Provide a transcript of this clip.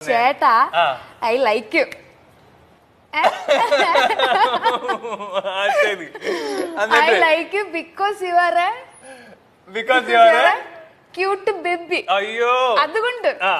ചേട്ടാ I like you. I like you because you are because you are cute baby അയ്യോ. അതുകൊണ്ട്. ആ.